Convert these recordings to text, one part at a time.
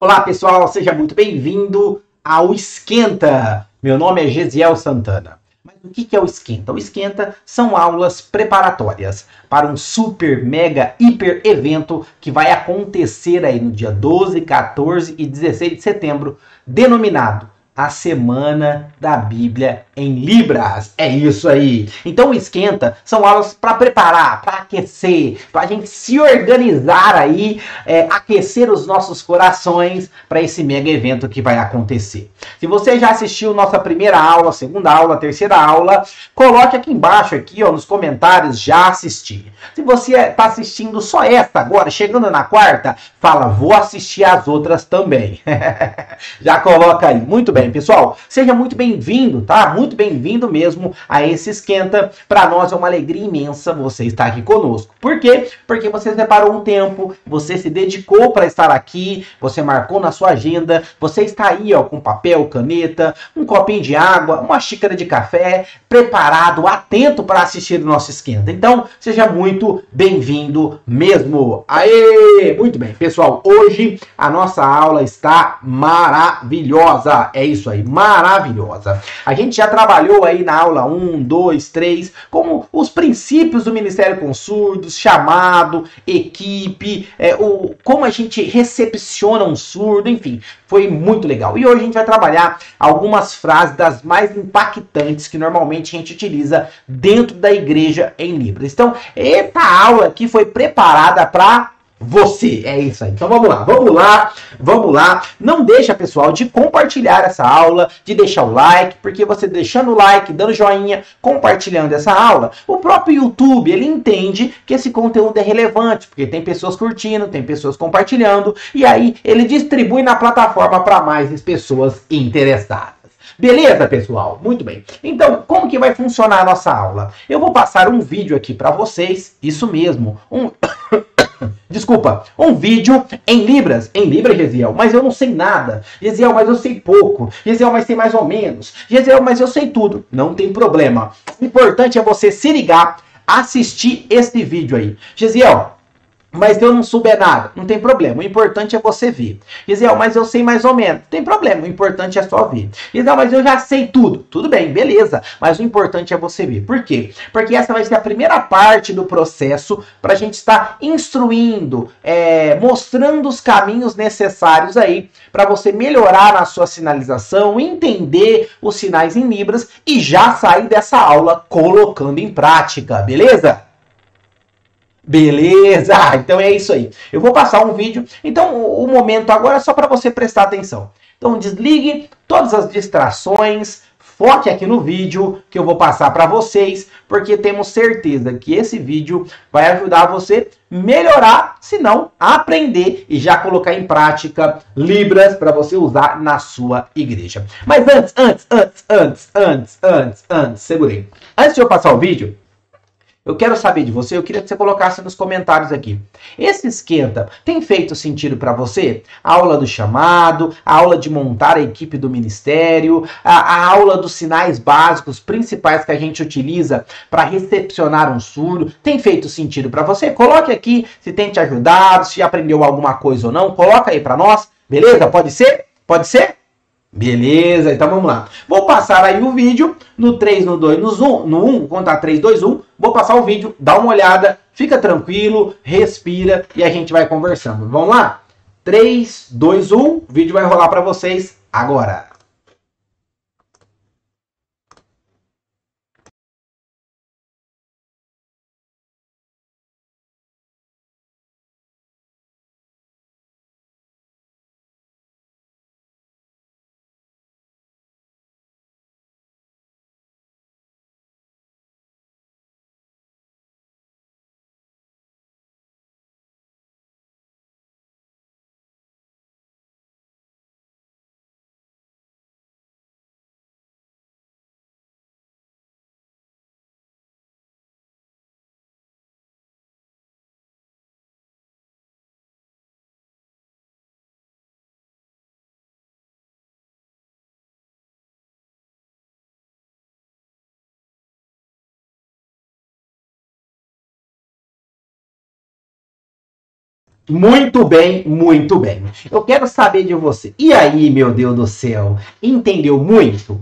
Olá pessoal, seja muito bem-vindo ao Esquenta. Meu nome é Gesiel Santana. Mas o que é o Esquenta? O Esquenta são aulas preparatórias para um super, mega, hiper evento que vai acontecer aí no dia 12, 14 e 16 de setembro, denominado a Semana da Bíblia em Libras. É isso aí. Então esquenta são aulas para preparar, para aquecer, para a gente se organizar aí, é, aquecer os nossos corações para esse mega evento que vai acontecer. Se você já assistiu nossa primeira aula, segunda aula, terceira aula, coloque aqui embaixo aqui, ó, nos comentários já assisti. Se você está assistindo só esta agora, chegando na quarta, fala vou assistir as outras também. já coloca aí. Muito bem, pessoal? Seja muito bem-vindo, tá? Muito bem-vindo mesmo a esse esquenta. Para nós é uma alegria imensa você estar aqui conosco. Por quê? Porque você separou um tempo, você se dedicou para estar aqui, você marcou na sua agenda, você está aí, ó, com papel, caneta, um copinho de água, uma xícara de café, preparado, atento para assistir o nosso esquenta. Então, seja muito bem-vindo mesmo. Aê! Muito bem, pessoal. Hoje a nossa aula está maravilhosa. É isso aí, maravilhosa. A gente já trabalhou aí na aula 1, 2, 3, como os princípios do Ministério com Surdos, chamado, equipe, é, o, como a gente recepciona um surdo, enfim, foi muito legal. E hoje a gente vai trabalhar algumas frases das mais impactantes que normalmente a gente utiliza dentro da igreja em Libras. Então, essa aula aqui foi preparada para você. É isso aí. Então vamos lá, vamos lá, vamos lá. Não deixa, pessoal, de compartilhar essa aula, de deixar o like, porque você deixando o like, dando joinha, compartilhando essa aula, o próprio YouTube, ele entende que esse conteúdo é relevante, porque tem pessoas curtindo, tem pessoas compartilhando, e aí ele distribui na plataforma para mais pessoas interessadas. Beleza, pessoal? Muito bem. Então, como que vai funcionar a nossa aula? Eu vou passar um vídeo aqui para vocês, isso mesmo, um Desculpa, um vídeo em Libras. Em Libras, Gesiel, mas eu não sei nada. Gesiel, mas eu sei pouco. Gesiel, mas sei mais ou menos. Gesiel, mas eu sei tudo. Não tem problema. O importante é você se ligar, assistir este vídeo aí. Gesiel, mas eu não souber nada, não tem problema. O importante é você ver. Gisele, mas eu sei mais ou menos. Não tem problema, o importante é só ver. Gisele, mas eu já sei tudo. Tudo bem, beleza. Mas o importante é você ver. Por quê? Porque essa vai ser a primeira parte do processo para a gente estar instruindo, é, mostrando os caminhos necessários aí para você melhorar a sua sinalização, entender os sinais em Libras e já sair dessa aula colocando em prática, beleza? Beleza, ah, então é isso aí. Eu vou passar um vídeo. Então o, o momento agora é só para você prestar atenção. Então desligue todas as distrações, foque aqui no vídeo que eu vou passar para vocês, porque temos certeza que esse vídeo vai ajudar você melhorar, se não aprender e já colocar em prática Libras para você usar na sua igreja. Mas antes, antes, antes, antes, antes, antes, antes, segurei. Antes de eu passar o vídeo, eu quero saber de você, eu queria que você colocasse nos comentários aqui. Esse esquenta tem feito sentido para você? A aula do chamado, a aula de montar a equipe do ministério, a, a aula dos sinais básicos principais que a gente utiliza para recepcionar um surdo, tem feito sentido para você? Coloque aqui se tem te ajudado, se aprendeu alguma coisa ou não, coloca aí para nós, beleza? Pode ser? Pode ser? Beleza, então vamos lá. Vou passar aí o vídeo no 3, no 2, no, zoom, no 1, vou contar 3, 2, 1. Vou passar o vídeo, dá uma olhada, fica tranquilo, respira e a gente vai conversando. Vamos lá? 3, 2, 1, o vídeo vai rolar para vocês agora. Muito bem, muito bem. Eu quero saber de você. E aí, meu Deus do céu? Entendeu muito?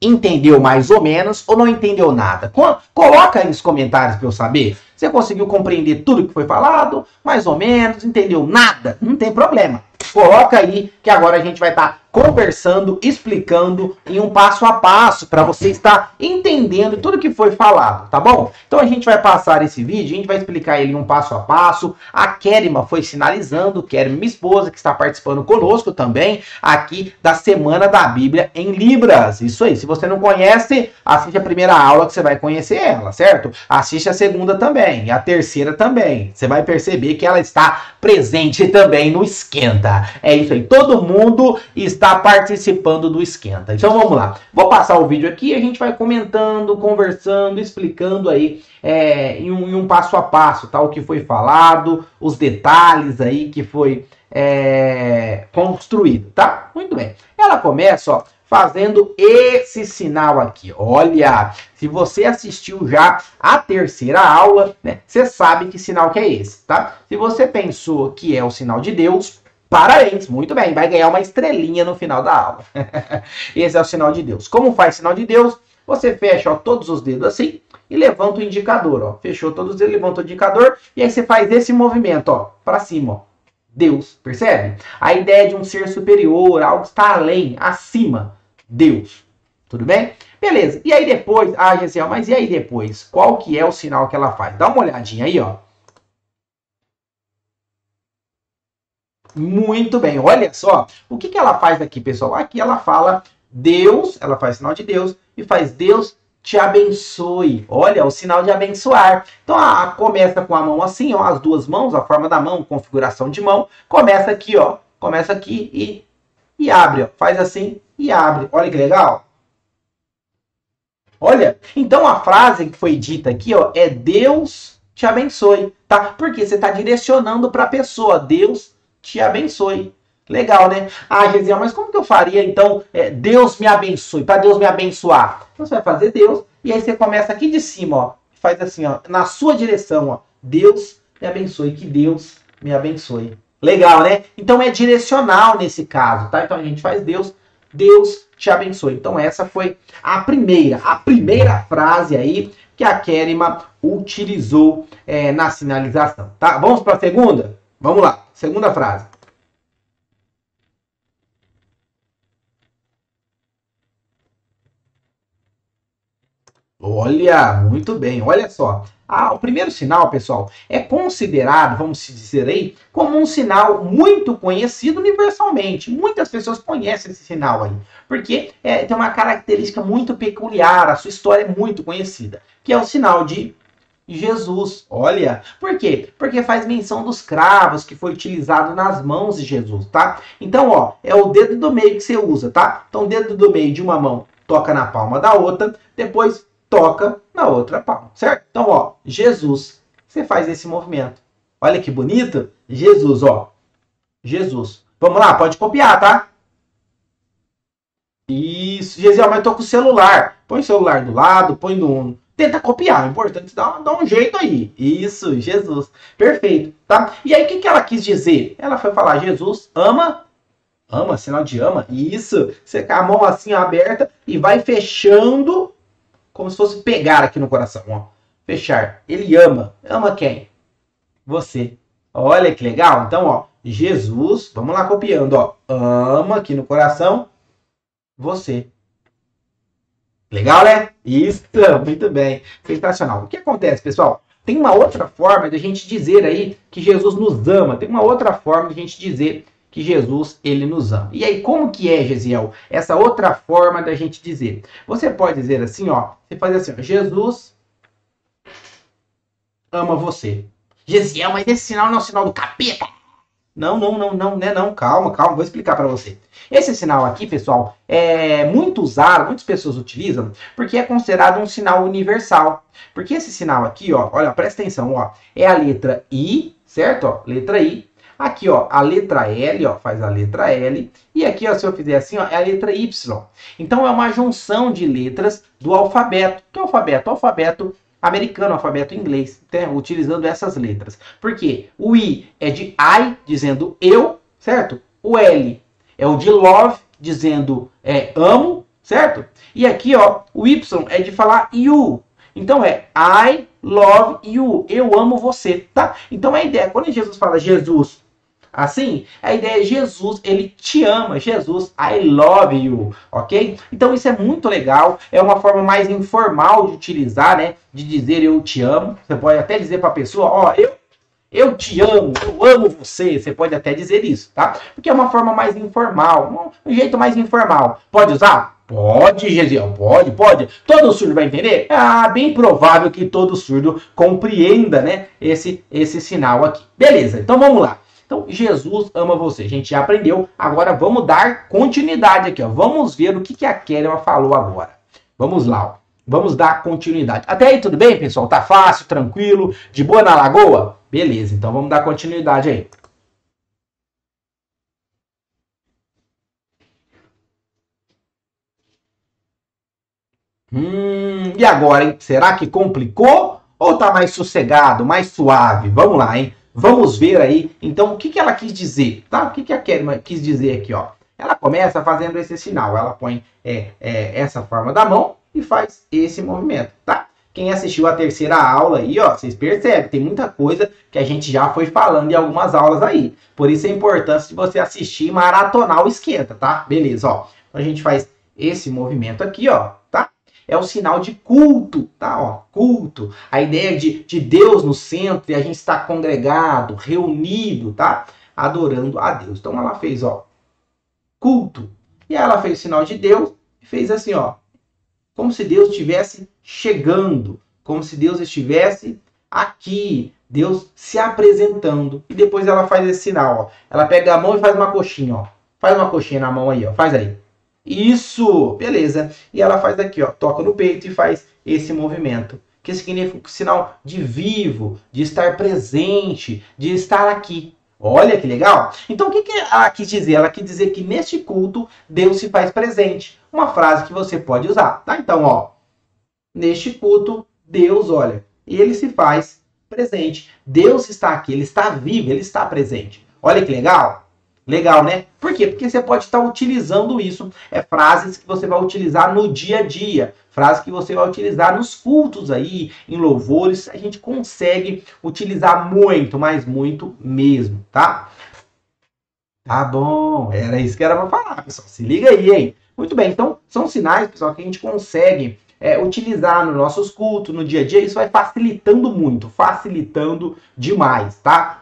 Entendeu mais ou menos ou não entendeu nada? Coloca aí nos comentários para eu saber. Você conseguiu compreender tudo que foi falado? Mais ou menos? Entendeu nada? Não tem problema. Coloca aí que agora a gente vai estar tá conversando, explicando em um passo a passo para você estar entendendo tudo que foi falado, tá bom? Então a gente vai passar esse vídeo, a gente vai explicar ele um passo a passo. A Kerima foi sinalizando, Kerima, minha esposa, que está participando conosco também aqui da Semana da Bíblia em Libras. Isso aí, se você não conhece, assiste a primeira aula que você vai conhecer ela, certo? Assiste a segunda também, a terceira também. Você vai perceber que ela está presente também no Esquenta. É isso aí, todo mundo está está participando do Esquenta. Então vamos lá. Vou passar o vídeo aqui e a gente vai comentando, conversando, explicando aí é, em, um, em, um, passo a passo, tá? O que foi falado, os detalhes aí que foi é, construído, tá? Muito bem. Ela começa, ó, fazendo esse sinal aqui. Olha, se você assistiu já a terceira aula, né, você sabe que sinal que é esse, tá? Se você pensou que é o sinal de Deus, Parabéns, muito bem, vai ganhar uma estrelinha no final da aula. Esse é o sinal de Deus. Como faz sinal de Deus? Você fecha ó, todos os dedos assim e levanta o indicador. Ó. Fechou todos os dedos, levanta o indicador e aí você faz esse movimento ó, para cima. Ó. Deus, percebe? A ideia de um ser superior, algo que está além, acima. Deus. Tudo bem? Beleza. E aí depois, ah, Gisele, mas e aí depois? Qual que é o sinal que ela faz? Dá uma olhadinha aí, ó. Muito bem, olha só. O que, que ela faz aqui, pessoal? Aqui ela fala Deus, ela faz sinal de Deus e faz Deus te abençoe. Olha, o sinal de abençoar. Então, a, a, começa com a mão assim, ó, as duas mãos, a forma da mão, configuração de mão. Começa aqui, ó. Começa aqui e, e abre, ó. Faz assim e abre. Olha que legal. Olha, então a frase que foi dita aqui, ó, é Deus te abençoe, tá? Porque você está direcionando para a pessoa. Deus te abençoe. Legal, né? Ah, Gesiel, mas como que eu faria então? É, Deus me abençoe, para Deus me abençoar. Então você vai fazer Deus e aí você começa aqui de cima, ó. Faz assim, ó, na sua direção, ó. Deus me abençoe, que Deus me abençoe. Legal, né? Então é direcional nesse caso, tá? Então a gente faz Deus, Deus te abençoe. Então essa foi a primeira, a primeira frase aí que a Kerima utilizou é, na sinalização, tá? Vamos para a segunda? Vamos lá. Segunda frase. Olha, muito bem. Olha só. Ah, o primeiro sinal, pessoal, é considerado, vamos dizer aí, como um sinal muito conhecido universalmente. Muitas pessoas conhecem esse sinal aí, porque é, tem uma característica muito peculiar, a sua história é muito conhecida, que é o sinal de Jesus. Olha, por quê? Porque faz menção dos cravos que foi utilizado nas mãos de Jesus, tá? Então, ó, é o dedo do meio que você usa, tá? Então, o dedo do meio de uma mão toca na palma da outra, depois toca na outra palma, certo? Então, ó, Jesus, você faz esse movimento. Olha que bonito. Jesus, ó. Jesus. Vamos lá, pode copiar, tá? Isso, Jesus, mas eu tô com o celular. Põe o celular do lado, põe no, tenta copiar. O importante é dar, dar um jeito aí. Isso, Jesus. Perfeito, tá? E aí, o que, que ela quis dizer? Ela foi falar, Jesus ama, ama, sinal de ama. Isso, você com a mão assim aberta e vai fechando como se fosse pegar aqui no coração, ó. Fechar. Ele ama. Ama quem? Você. Olha que legal. Então, ó, Jesus, vamos lá copiando, ó. Ama aqui no coração você. Legal, né? Isso, muito bem. Sensacional. O que acontece, pessoal? Tem uma outra forma de a gente dizer aí que Jesus nos ama. Tem uma outra forma de a gente dizer que Jesus ele nos ama. E aí, como que é, Gesiel? Essa outra forma da gente dizer. Você pode dizer assim, ó. Você faz assim, ó, Jesus ama você. Gesiel, mas esse sinal não é o sinal do capeta. Não, não, não, não, né? Não, calma, calma, vou explicar para você. Esse sinal aqui, pessoal, é muito usado, muitas pessoas utilizam, porque é considerado um sinal universal. Porque esse sinal aqui, ó, olha, presta atenção, ó, é a letra I, certo? Ó, letra I. Aqui, ó, a letra L, ó, faz a letra L. E aqui, ó, se eu fizer assim, ó, é a letra Y. Então, é uma junção de letras do alfabeto. Que alfabeto? O alfabeto americano, alfabeto inglês, então, utilizando essas letras. Por quê? O I é de I, dizendo eu, certo? O L é o de love, dizendo é, amo, certo? E aqui, ó, o Y é de falar you. Então é I love you. Eu amo você, tá? Então a ideia, quando Jesus fala Jesus assim, a ideia é Jesus, ele te ama. Jesus, I love you, ok? Então isso é muito legal. É uma forma mais informal de utilizar, né? De dizer eu te amo. Você pode até dizer para a pessoa, ó, oh, eu eu te amo, eu amo você. Você pode até dizer isso, tá? Porque é uma forma mais informal, um jeito mais informal. Pode usar? Pode, Gesiel, pode, pode. Todo surdo vai entender? Ah, bem provável que todo surdo compreenda, né, esse, esse sinal aqui. Beleza, então vamos lá. Então, Jesus ama você. A gente já aprendeu. Agora vamos dar continuidade aqui, ó. Vamos ver o que, que a Kelly falou agora. Vamos lá, ó. Vamos dar continuidade. Até aí, tudo bem, pessoal? Tá fácil, tranquilo, de boa na lagoa? Beleza, então vamos dar continuidade aí. Hum, e agora, hein? Será que complicou ou tá mais sossegado, mais suave? Vamos lá, hein? Vamos ver aí, então, o que, que ela quis dizer, tá? O que, que a Kelly quis dizer aqui, ó? Ela começa fazendo esse sinal, ela põe é, é, essa forma da mão e faz esse movimento, tá? Quem assistiu a terceira aula aí, ó, vocês percebem, tem muita coisa que a gente já foi falando em algumas aulas aí. Por isso a importância de você assistir e maratonar o esquenta, tá? Beleza, ó. Então a gente faz esse movimento aqui, ó? É o sinal de culto, tá? Ó, culto. A ideia de, de Deus no centro e a gente estar congregado, reunido, tá? Adorando a Deus. Então ela fez, ó, culto. E ela fez o sinal de Deus e fez assim, ó, como se Deus estivesse chegando, como se Deus estivesse aqui, Deus se apresentando. E depois ela faz esse sinal, ó. Ela pega a mão e faz uma coxinha, ó. Faz uma coxinha na mão aí, ó. Faz aí. Isso, beleza. E ela faz aqui, ó, toca no peito e faz esse movimento, que significa um sinal de vivo, de estar presente, de estar aqui. Olha que legal! Então o que, que ela quis dizer? Ela quis dizer que neste culto Deus se faz presente. Uma frase que você pode usar, tá? Então, ó, neste culto Deus, olha, ele se faz presente. Deus está aqui, ele está vivo, ele está presente. Olha que legal! Legal, né? Por quê? Porque você pode estar utilizando isso. É frases que você vai utilizar no dia a dia. Frases que você vai utilizar nos cultos aí, em louvores. A gente consegue utilizar muito, mas muito mesmo, tá? Tá bom, era isso que era para falar, pessoal. Se liga aí, hein? Muito bem, então são sinais, pessoal, que a gente consegue é, utilizar nos nossos cultos, no dia a dia. Isso vai facilitando muito, facilitando demais, tá?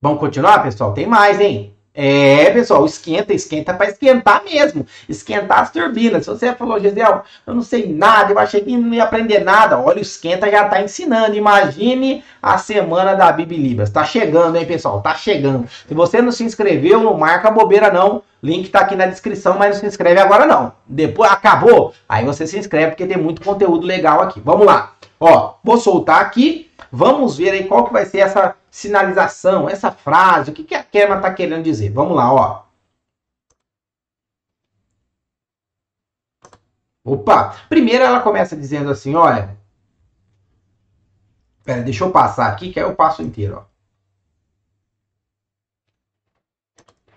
Vamos continuar, pessoal? Tem mais, hein? É, pessoal, esquenta, esquenta para esquentar mesmo. Esquentar as turbinas. Se você falou, Gisel, eu não sei nada, eu achei que não ia aprender nada. Olha, o esquenta já está ensinando. Imagine a semana da Bibilibras. Tá chegando, hein, pessoal? Tá chegando. Se você não se inscreveu, não marca bobeira, não. Link tá aqui na descrição, mas não se inscreve agora, não. Depois acabou, aí você se inscreve porque tem muito conteúdo legal aqui. Vamos lá. Ó, vou soltar aqui Vamos ver aí qual que vai ser essa sinalização, essa frase, o que, que a Kema está querendo dizer. Vamos lá, ó. Opa! Primeiro ela começa dizendo assim, olha... Pera, deixa eu passar aqui, que aí eu passo inteiro, ó.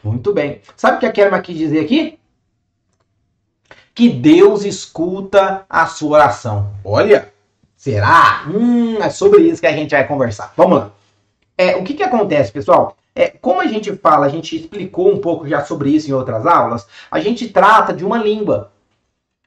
Muito bem. Sabe o que a Kerma quis dizer aqui? Que Deus escuta a sua oração. Olha, Será? Hum, é sobre isso que a gente vai conversar. Vamos lá. É, o que, que acontece, pessoal? É, como a gente fala, a gente explicou um pouco já sobre isso em outras aulas, a gente trata de uma língua.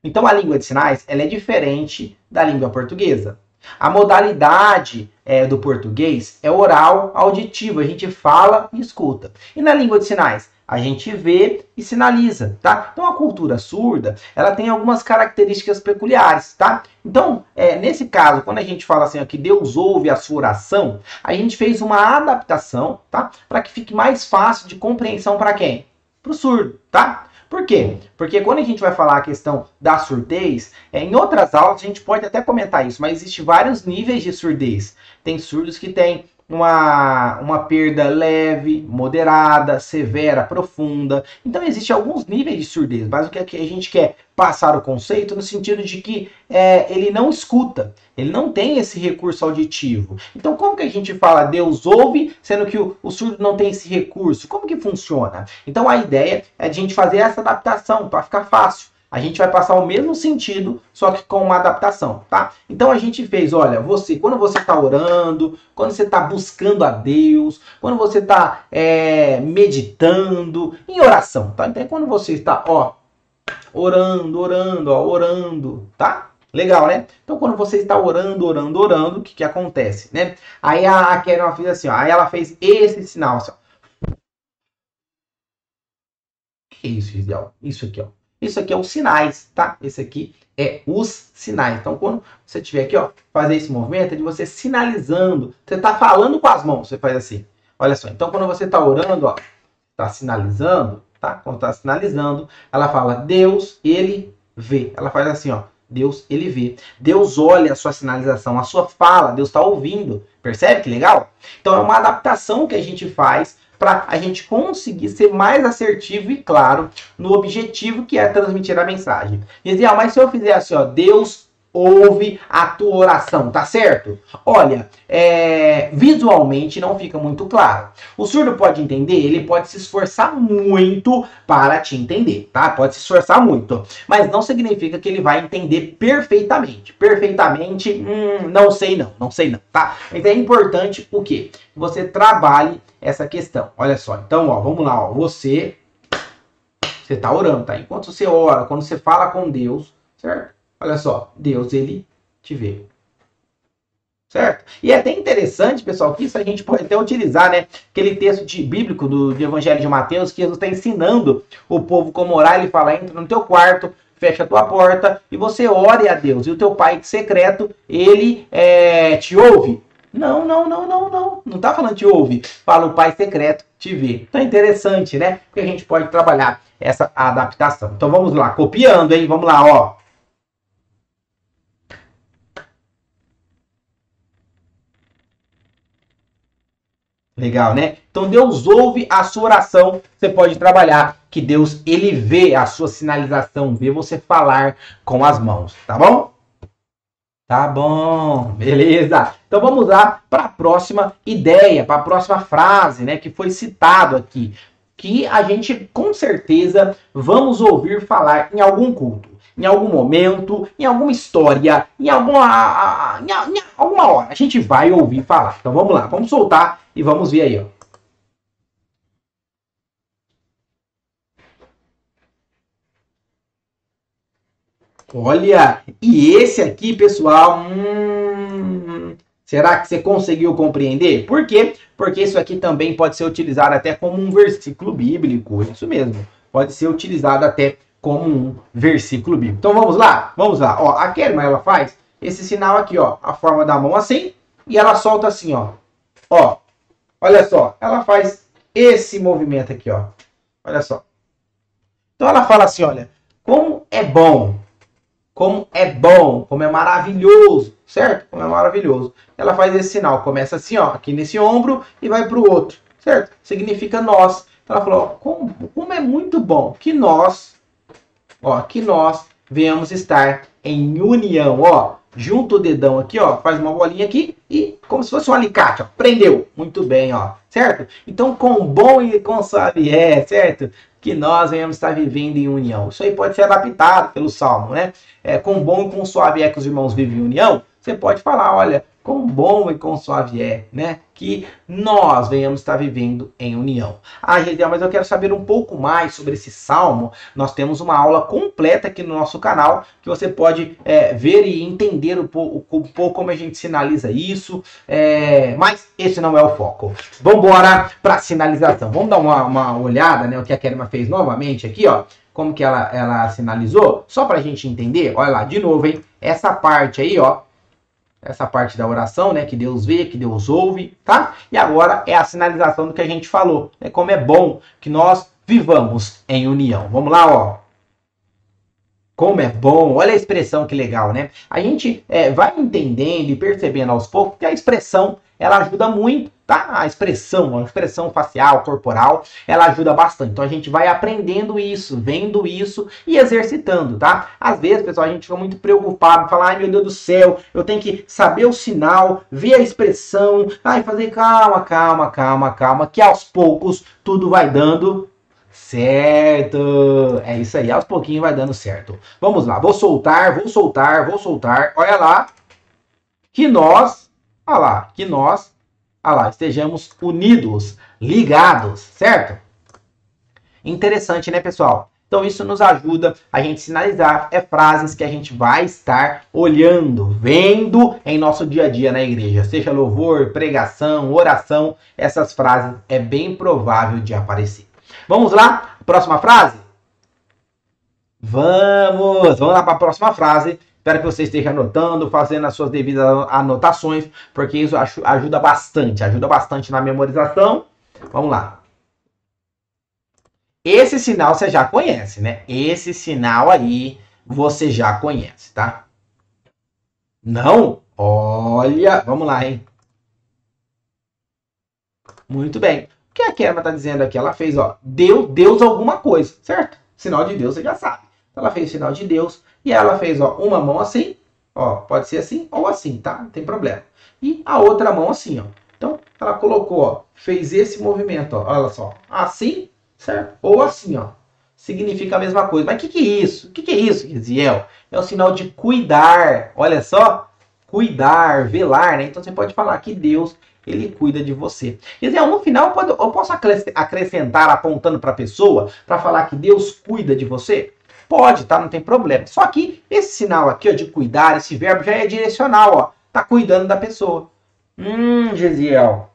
Então a língua de sinais ela é diferente da língua portuguesa. A modalidade é, do português é oral auditivo, a gente fala e escuta. E na língua de sinais? A gente vê e sinaliza, tá? Então a cultura surda, ela tem algumas características peculiares, tá? Então, é, nesse caso, quando a gente fala assim, ó, que Deus ouve a sua oração, a gente fez uma adaptação, tá? Para que fique mais fácil de compreensão para quem? Para o surdo, tá? Por quê? Porque quando a gente vai falar a questão da surdez, é, em outras aulas a gente pode até comentar isso, mas existe vários níveis de surdez. Tem surdos que têm uma, uma perda leve, moderada, severa, profunda. Então existem alguns níveis de surdez, mas o que a gente quer passar o conceito no sentido de que é, ele não escuta, ele não tem esse recurso auditivo. Então como que a gente fala Deus ouve, sendo que o, o surdo não tem esse recurso? Como que funciona? Então a ideia é a gente fazer essa adaptação para ficar fácil a gente vai passar o mesmo sentido, só que com uma adaptação, tá? Então a gente fez, olha, você, quando você está orando, quando você está buscando a Deus, quando você está é, meditando, em oração, tá? Então quando você está, ó, orando, orando, ó, orando, tá? Legal, né? Então, quando você está orando, orando, orando, o que, que acontece, né? Aí a, a Karen fez assim, ó. Aí ela fez esse sinal, assim, ó. Que isso, Gisele? Isso aqui, ó. Isso aqui é os sinais, tá? Esse aqui é os sinais. Então, quando você tiver aqui, ó, fazer esse movimento, é de você sinalizando. Você está falando com as mãos, você faz assim. Olha só. Então, quando você está orando, ó, está sinalizando, tá? Quando está sinalizando, ela fala Deus, ele vê. Ela faz assim, ó. Deus, ele vê. Deus olha a sua sinalização, a sua fala, Deus está ouvindo. Percebe que legal? Então é uma adaptação que a gente faz para a gente conseguir ser mais assertivo e claro no objetivo que é transmitir a mensagem. Dizia, ah, mas se eu fizer assim, ó, Deus ouve a tua oração, tá certo? Olha, é, visualmente não fica muito claro. O surdo pode entender, ele pode se esforçar muito para te entender, tá? Pode se esforçar muito, mas não significa que ele vai entender perfeitamente. Perfeitamente, hum, não sei não, não sei não, tá? Então é importante o quê? Você trabalhe essa questão. Olha só, então, ó, vamos lá, ó, você você tá orando, tá? Enquanto você ora, quando você fala com Deus, certo? Olha só, Deus ele te vê. Certo? E é até interessante, pessoal, que isso a gente pode até utilizar, né? Aquele texto de, bíblico do, do Evangelho de Mateus, que Jesus está ensinando o povo como orar. Ele fala: entra no teu quarto, fecha a tua porta e você ore a Deus. E o teu pai secreto, ele é, te ouve. Não, não, não, não, não. Não está falando te ouve. Fala o pai secreto te vê. Então é interessante, né? Porque a gente pode trabalhar essa adaptação. Então vamos lá, copiando, hein? Vamos lá, ó. Legal, né? Então Deus ouve a sua oração. Você pode trabalhar que Deus ele vê a sua sinalização, vê você falar com as mãos, tá bom? Tá bom, beleza. Então vamos lá para a próxima ideia, para a próxima frase, né, que foi citado aqui, que a gente com certeza vamos ouvir falar em algum culto em algum momento, em alguma história, em alguma, em, em alguma hora. A gente vai ouvir falar. Então vamos lá, vamos soltar e vamos ver aí, ó. Olha, e esse aqui, pessoal, hum, será que você conseguiu compreender? Por quê? Porque isso aqui também pode ser utilizado até como um versículo bíblico, isso mesmo. Pode ser utilizado até como um versículo bíblico. Então vamos lá? Vamos lá. Ó, a Kerma ela faz esse sinal aqui, ó, a forma da mão assim, e ela solta assim, ó. Ó. Olha só, ela faz esse movimento aqui, ó. Olha só. Então ela fala assim, olha, como é bom, como é bom, como é maravilhoso, certo? Como é maravilhoso. Ela faz esse sinal, começa assim, ó, aqui nesse ombro e vai para o outro, certo? Significa nós. Então ela falou, ó, como, como é muito bom que nós ó, que nós venhamos estar em união, ó. Junta o dedão aqui, ó, faz uma bolinha aqui e como se fosse um alicate, ó, prendeu. Muito bem, ó, certo? Então, com bom e com suave é, certo? Que nós venhamos estar vivendo em união. Isso aí pode ser adaptado pelo Salmo, né? É, com bom e com suave é que os irmãos vivem em união. Você pode falar, olha, quão bom e quão suave é, né? Que nós venhamos estar vivendo em união. Ah, Gediel, mas eu quero saber um pouco mais sobre esse salmo. Nós temos uma aula completa aqui no nosso canal que você pode é, ver e entender um pouco, um pouco como a gente sinaliza isso. É, mas esse não é o foco. Vamos embora para sinalização. Vamos dar uma, uma olhada, né? O que a Kerima fez novamente aqui, ó como que ela, ela sinalizou, só para a gente entender, olha lá, de novo, hein? Essa parte aí, ó, essa parte da oração, né? Que Deus vê, que Deus ouve, tá? E agora é a sinalização do que a gente falou, né? Como é bom que nós vivamos em união. Vamos lá, ó. Como é bom, olha a expressão que legal, né? A gente é, vai entendendo e percebendo aos poucos que a expressão ela ajuda muito tá? A expressão, a expressão facial, corporal, ela ajuda bastante. Então a gente vai aprendendo isso, vendo isso e exercitando, tá? Às vezes, pessoal, a gente fica muito preocupado, falar, ai meu Deus do céu, eu tenho que saber o sinal, ver a expressão, ai fazer calma, calma, calma, calma, que aos poucos tudo vai dando certo. É isso aí, aos pouquinhos vai dando certo. Vamos lá, vou soltar, vou soltar, vou soltar. Olha lá, que nós, olha lá, que nós ah lá, estejamos unidos, ligados, certo? Interessante, né, pessoal? Então isso nos ajuda a gente sinalizar é frases que a gente vai estar olhando, vendo em nosso dia a dia na igreja, seja louvor, pregação, oração, essas frases é bem provável de aparecer. Vamos lá? Próxima frase? Vamos, vamos lá para a próxima frase Espero que você esteja anotando, fazendo as suas devidas anotações, porque isso ajuda bastante, ajuda bastante na memorização. Vamos lá. Esse sinal você já conhece, né? Esse sinal aí você já conhece, tá? Não? Olha, vamos lá, hein? Muito bem. O que a Kerma está dizendo aqui? Ela fez, ó, deu Deus alguma coisa, certo? Sinal de Deus você já sabe. Ela fez o sinal de Deus e ela fez ó, uma mão assim, ó, pode ser assim ou assim, tá? Não tem problema. E a outra mão assim, ó. Então, ela colocou, ó, fez esse movimento, ó, olha só, assim, certo? Ou assim, ó. Significa a mesma coisa. Mas o que, que é isso? O que, que é isso, Gisiel? É o sinal de cuidar. Olha só, cuidar, velar, né? Então você pode falar que Deus ele cuida de você. Dizer, no final eu posso acrescentar apontando para a pessoa para falar que Deus cuida de você? Pode, tá? Não tem problema. Só que esse sinal aqui, ó, de cuidar, esse verbo já é direcional, ó. Tá cuidando da pessoa. Hum, Gesiel.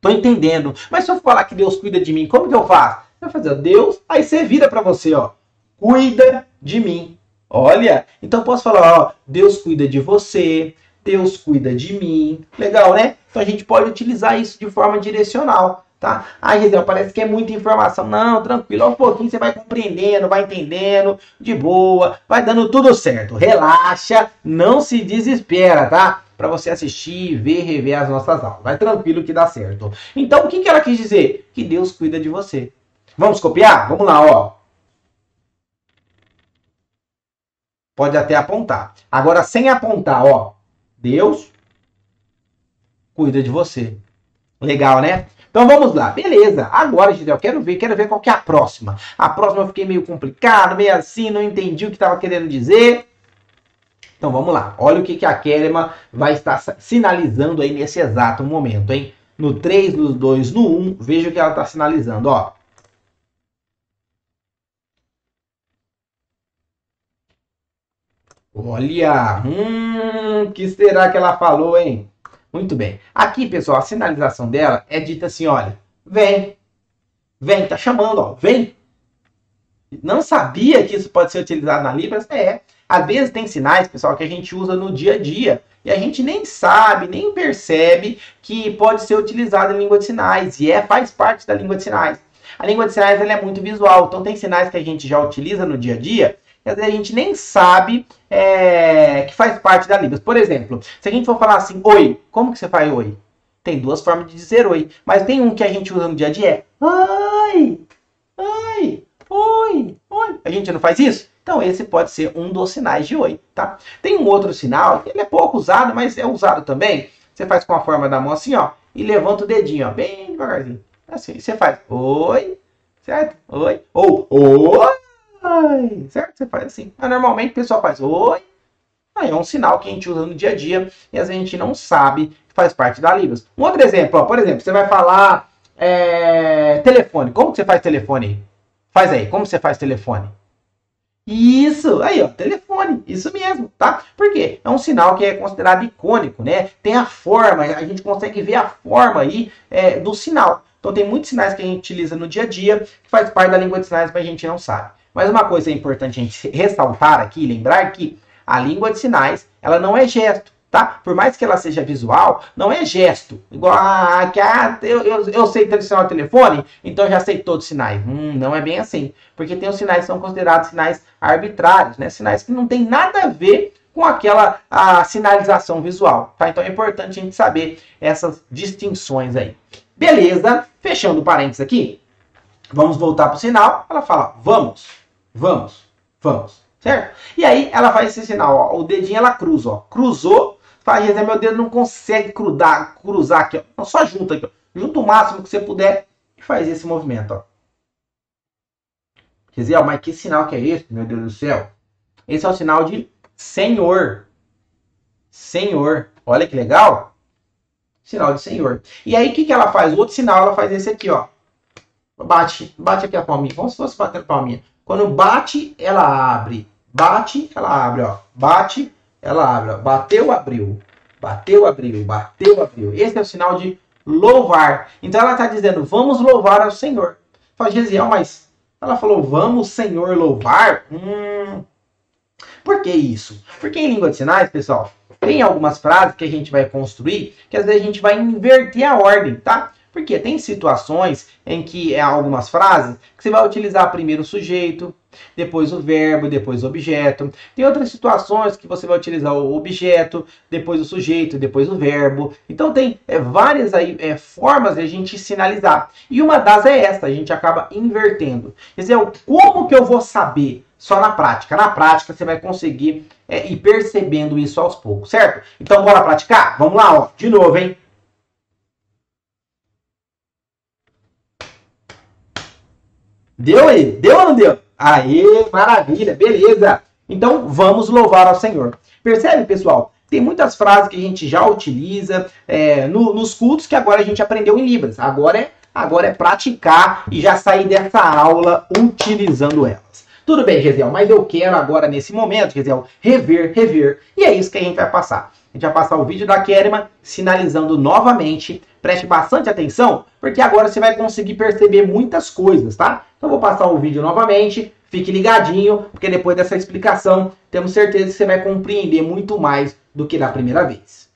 Tô entendendo. Mas se eu falar que Deus cuida de mim, como que eu faço? Eu vou fazer, Deus, aí você vira para você, ó. Cuida de mim. Olha, então posso falar, ó, Deus cuida de você, Deus cuida de mim. Legal, né? Então a gente pode utilizar isso de forma direcional tá? Aí, Gisele, parece que é muita informação. Não, tranquilo, aos pouquinho você vai compreendendo, vai entendendo, de boa, vai dando tudo certo. Relaxa, não se desespera, tá? Para você assistir, ver, rever as nossas aulas. Vai tranquilo que dá certo. Então, o que, que ela quis dizer? Que Deus cuida de você. Vamos copiar? Vamos lá, ó. Pode até apontar. Agora, sem apontar, ó. Deus cuida de você. Legal, né? Então vamos lá, beleza. Agora, eu quero ver, quero ver qual que é a próxima. A próxima eu fiquei meio complicado, meio assim, não entendi o que estava querendo dizer. Então vamos lá. Olha o que, que a Kelema vai estar sinalizando aí nesse exato momento, hein? No 3, no 2, no 1, veja o que ela está sinalizando, ó. Olha, hum, que será que ela falou, hein? Muito bem. Aqui, pessoal, a sinalização dela é dita assim, olha, vem, vem, tá chamando, ó, vem. Não sabia que isso pode ser utilizado na Libras? É. Às vezes tem sinais, pessoal, que a gente usa no dia a dia e a gente nem sabe, nem percebe que pode ser utilizado em língua de sinais e é faz parte da língua de sinais. A língua de sinais ela é muito visual, então tem sinais que a gente já utiliza no dia a dia às vezes a gente nem sabe é, que faz parte da Libras. Por exemplo, se a gente for falar assim, oi, como que você faz oi? Tem duas formas de dizer oi, mas tem um que a gente usa no dia a dia, é oi, oi, oi, oi. A gente não faz isso? Então esse pode ser um dos sinais de oi, tá? Tem um outro sinal, ele é pouco usado, mas é usado também. Você faz com a forma da mão assim, ó, e levanta o dedinho, ó, bem devagarzinho. Assim, você faz oi, certo? Oi, ou oi certo? Você faz assim. Mas normalmente o pessoal faz oi. Aí é um sinal que a gente usa no dia a dia e às vezes a gente não sabe que faz parte da Libras. Um outro exemplo, ó, por exemplo, você vai falar é, telefone. Como você faz telefone? Faz aí, como você faz telefone? Isso, aí ó, telefone, isso mesmo, tá? Por quê? É um sinal que é considerado icônico, né? Tem a forma, a gente consegue ver a forma aí é, do sinal. Então tem muitos sinais que a gente utiliza no dia a dia que faz parte da língua de sinais, mas a gente não sabe. Mas uma coisa importante a gente ressaltar aqui, lembrar que a língua de sinais, ela não é gesto, tá? Por mais que ela seja visual, não é gesto. Igual a que ah, eu, eu, eu sei telefone, então já sei todos os sinais. Hum, não é bem assim. Porque tem os sinais que são considerados sinais arbitrários, né? Sinais que não tem nada a ver com aquela a sinalização visual. Tá? Então é importante a gente saber essas distinções aí. Beleza, fechando parênteses aqui, vamos voltar para o sinal. Ela fala, vamos, vamos, vamos, certo? E aí ela faz esse sinal, ó, o dedinho ela cruza, ó, cruzou, faz, meu dedo não consegue cruzar, cruzar aqui, ó, só junta aqui, ó, junta o máximo que você puder e faz esse movimento, ó. Gesiel, mas que sinal que é esse, meu Deus do céu? Esse é o sinal de Senhor. Senhor. Olha que legal. Sinal de Senhor. E aí, o que, que ela faz? O outro sinal, ela faz esse aqui, ó. Bate, bate aqui a palminha. Como se fosse a palminha. Quando bate, ela abre. Bate, ela abre, ó. Bate, ela abre, ó. Bateu, abriu. Bateu, abriu. Bateu, abriu. Esse é o sinal de louvar. Então ela está dizendo, vamos louvar ao Senhor. Fala, Gesiel, mas ela falou, vamos, Senhor, louvar? Hum, por que isso? Porque em língua de sinais, pessoal, tem algumas frases que a gente vai construir que às vezes a gente vai inverter a ordem, tá? Porque tem situações em que é algumas frases que você vai utilizar primeiro o sujeito, depois o verbo, depois o objeto. Tem outras situações que você vai utilizar o objeto, depois o sujeito, depois o verbo. Então tem é, várias aí, é, formas de a gente sinalizar. E uma das é esta, a gente acaba invertendo. Quer dizer, como que eu vou saber só na prática? Na prática você vai conseguir é, ir percebendo isso aos poucos, certo? Então bora praticar? Vamos lá, ó. De novo, hein? Deu aí? Deu ou não deu? Aê, maravilha, beleza. Então vamos louvar ao Senhor. Percebe, pessoal? Tem muitas frases que a gente já utiliza é, no, nos cultos que agora a gente aprendeu em Libras. Agora é, agora é praticar e já sair dessa aula utilizando elas. Tudo bem, Gesiel, mas eu quero agora, nesse momento, Gesiel, rever, rever. E é isso que a gente vai passar. A gente vai passar o vídeo da Kerema sinalizando novamente. Preste bastante atenção, porque agora você vai conseguir perceber muitas coisas, tá? Então vou passar o vídeo novamente. Fique ligadinho, porque depois dessa explicação, temos certeza que você vai compreender muito mais do que da primeira vez.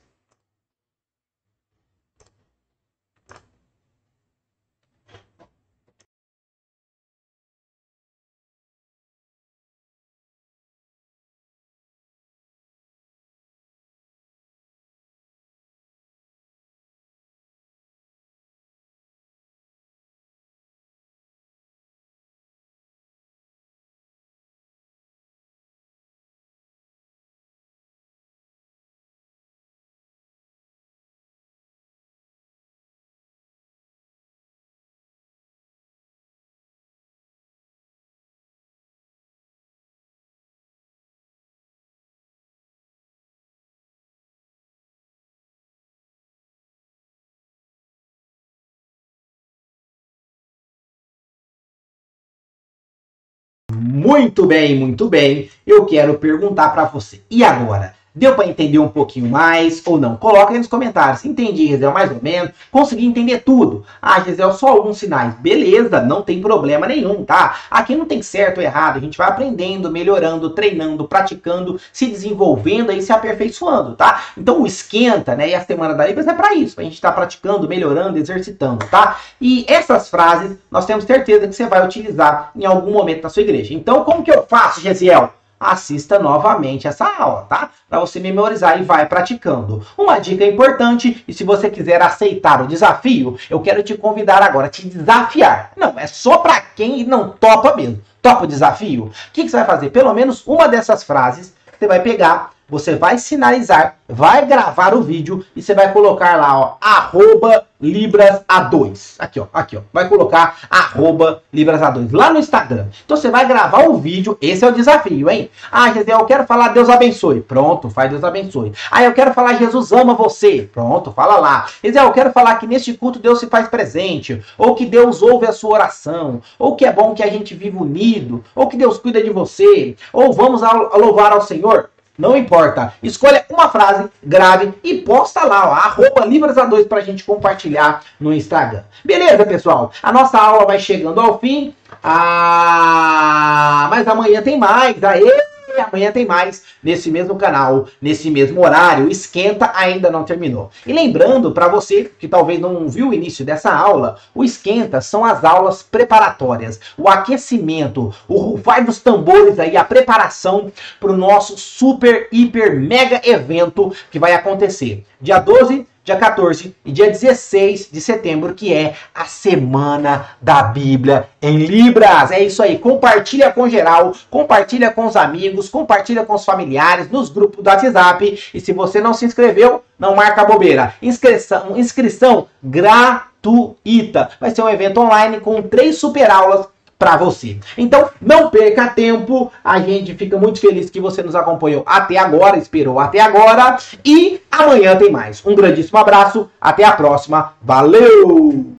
Muito bem, muito bem. Eu quero perguntar para você. E agora? Deu para entender um pouquinho mais ou não? Coloca aí nos comentários. Entendi, Gisel, mais ou menos. Consegui entender tudo. Ah, Gisel, só alguns sinais. Beleza, não tem problema nenhum, tá? Aqui não tem certo ou errado. A gente vai aprendendo, melhorando, treinando, praticando, se desenvolvendo e se aperfeiçoando, tá? Então o esquenta, né? E a semana da Libras é para isso. Pra gente tá praticando, melhorando, exercitando, tá? E essas frases nós temos certeza que você vai utilizar em algum momento na sua igreja. Então, como que eu faço, Gesiel? Assista novamente essa aula, tá? Para você memorizar e vai praticando. Uma dica importante, e se você quiser aceitar o desafio, eu quero te convidar agora a te desafiar. Não, é só para quem não topa mesmo. Topa o desafio? O que, que você vai fazer? Pelo menos uma dessas frases você vai pegar você vai sinalizar, vai gravar o vídeo e você vai colocar lá, ó, arroba Libras A2. Aqui, ó, aqui, ó. Vai colocar arroba Libras A2 lá no Instagram. Então você vai gravar o vídeo, esse é o desafio, hein? Ah, Jesus, eu quero falar Deus abençoe. Pronto, faz Deus abençoe. Ah, eu quero falar Jesus ama você. Pronto, fala lá. Jesus, eu quero falar que neste culto Deus se faz presente, ou que Deus ouve a sua oração, ou que é bom que a gente viva unido, ou que Deus cuida de você, ou vamos louvar ao Senhor. Não importa. Escolha uma frase, grave e posta lá, ó, arroba Libras2 pra gente compartilhar no Instagram. Beleza, pessoal? A nossa aula vai chegando ao fim. Ah, mas amanhã tem mais. Aê! E amanhã tem mais nesse mesmo canal, nesse mesmo horário. Esquenta ainda não terminou. E lembrando para você que talvez não viu o início dessa aula, o esquenta são as aulas preparatórias, o aquecimento, o vai dos tambores aí, a preparação para o nosso super, hiper, mega evento que vai acontecer dia 12 dia 14 e dia 16 de setembro, que é a Semana da Bíblia em Libras. É isso aí, compartilha com geral, compartilha com os amigos, compartilha com os familiares, nos grupos do WhatsApp. E se você não se inscreveu, não marca bobeira. Inscrição, inscrição gratuita. Vai ser um evento online com três super aulas para você. Então, não perca tempo. A gente fica muito feliz que você nos acompanhou até agora, esperou até agora e amanhã tem mais. Um grandíssimo abraço, até a próxima. Valeu!